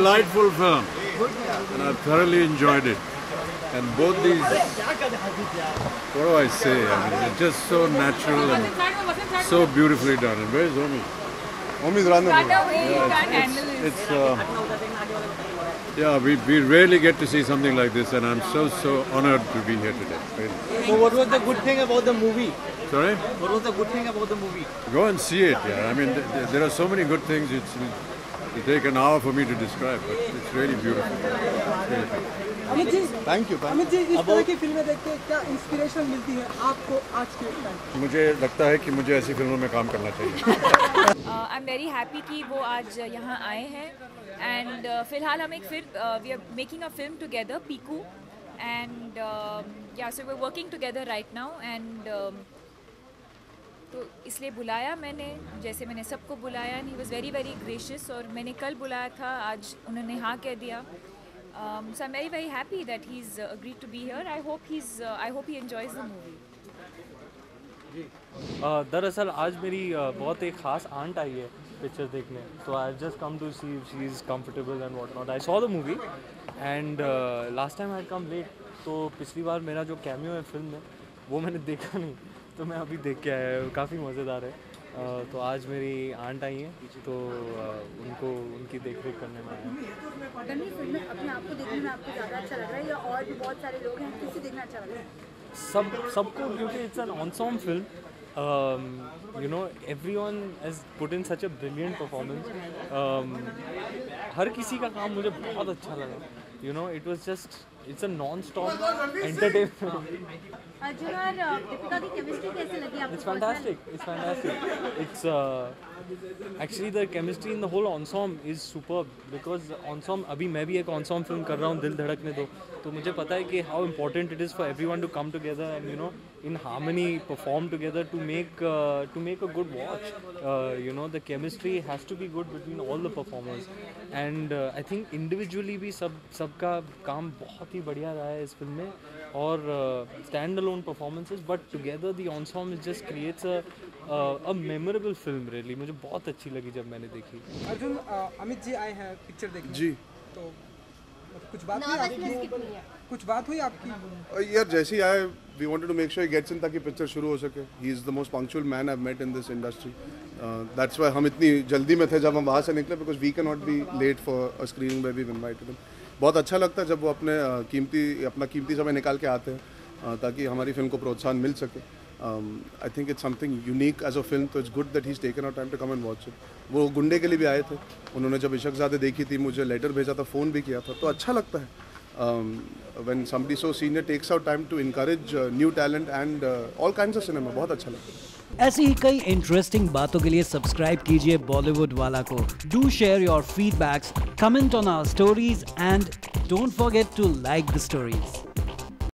delightful film, and I thoroughly enjoyed it. And both these, what do I say? I mean, they're just so natural and so beautifully done. And where's Omi? Omi's running. It's, it's uh, yeah, we, we rarely get to see something like this, and I'm so so honored to be here today. Really. So what was the good thing about the movie? Sorry. What was the good thing about the movie? Go and see it. Yeah, I mean, th- th- there are so many good things. It's it take an hour for me to describe, but it's really beautiful. It's really beautiful. Amit ji thank you Amit ji इस तरह की फ़िल्में देख के क्या inspiration मिलती है आपको आज के टाइम मुझे लगता है कि मुझे ऐसी फ़िल्मों में काम करना चाहिए। आई एम वेरी हैप्पी कि वो आज यहाँ आए हैं। एंड फ़िलहाल हम एक फिर we are making a film together Piku and yeah so we working together right now and तो इसलिए बुलाया मैंने जैसे मैंने सबको बुलाया ही वॉज़ वेरी वेरी ग्रेशियस और मैंने कल बुलाया था आज उन्होंने हाँ कह दिया। So I am very very happy that he is agree to be here I hope he I hope he enjoys the movie दरअसल आज मेरी uh, बहुत एक ख़ास आंट आई है पिक्चर देखने। तो I just come to see she is comfortable and what not I saw the movie and last time I come late तो पिछली बार मेरा जो कैमियो है फ़िल्म में वो मैंने देखा नहीं। तो मैं अभी देख के आया काफ़ी मज़ेदार है। तो आज मेरी आंट आई हैं तो उनको उनकी देख रेख करने में आया। फ़िल्म में अपने आप को देखने में आपको ज़्यादा अच्छा लग रहा है या और भी बहुत सारे लोग हैं किसे देखना अच्छा लग रहा है? सब सबको क्योंकि it's an ensemble film you know every one has put in such a brilliant performance हर किसी का काम मुझे बहुत अच्छा लगा। You know it was just it's a non stop entertainment Arjun और दीपिका की केमिस्ट्री कैसे लगी आपको it's it's fantastic it's actually the chemistry in the whole ensemble is super because ensemble अभी मैं भी एक ऑनसॉम फ़िल्म कर रहा हूँ दिल धड़कने दो। तो मुझे पता है कि how important it is for every one to come together and you know in harmony perform together to make uh, to make a good watch. Uh, you know the chemistry has to be good between all the performers and uh, I think individually भी सब सबका काम बहुत ही बढ़िया रहा है इस फ़िल्म में और stand alone performances but together the ensemble just creates a memorable film really मुझे बहुत अच्छी लगी जब मैंने देखी अर्जुन अ, अमित जी आए हैं पिक्चर देखने जी तो मतलब कुछ बात हुई आपकी? कुछ बात हुई आपकी? यार जैसे ही आए we wanted to make sure he gets in ताकि पिक्चर शुरू हो सके। He is the most punctual man I met in this industry that's why हम इतनी जल्दी में थे जब हम वहाँ से निकले because we can not be late for a screening where we invited बहुत अच्छा लगता है जब वो अपने कीमती अपना कीमती समय निकाल के आते हैं ताकि हमारी फ़िल्म को प्रोत्साहन मिल सके। I think it's something unique as a film तो it's good that he taken out time to come and watch it वो गुंडे के लिए भी आए थे। उन्होंने जब इशकजादे देखी थी मुझे लेटर भेजा था फ़ोन भी किया था तो अच्छा लगता है। Um, so senior takes out time to encourage uh, new talent and uh, all kinds of cinema बहुत अच्छा लगता है। ऐसी ही कई इंटरेस्टिंग बातों के लिए सब्सक्राइब कीजिए बॉलीवुड वाला को। Do share your feedbacks comment on our stories and don't forget to like the stories